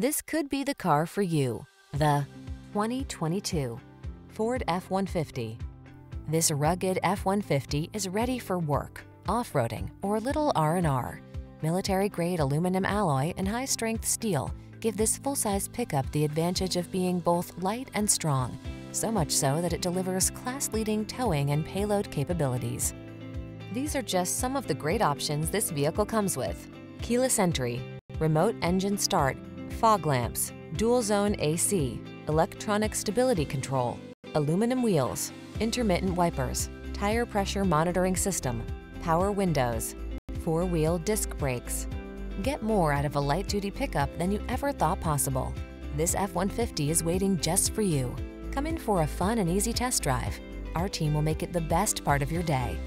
This could be the car for you. The 2022 Ford F-150. This rugged F-150 is ready for work, off-roading, or a little R&R. Military-grade aluminum alloy and high-strength steel give this full-size pickup the advantage of being both light and strong, so much so that it delivers class-leading towing and payload capabilities. These are just some of the great options this vehicle comes with. Keyless entry, remote engine start, fog lamps, dual zone AC, electronic stability control, aluminum wheels, intermittent wipers, tire pressure monitoring system, power windows, four-wheel disc brakes. Get more out of a light-duty pickup than you ever thought possible. This F-150 is waiting just for you. Come in for a fun and easy test drive. Our team will make it the best part of your day.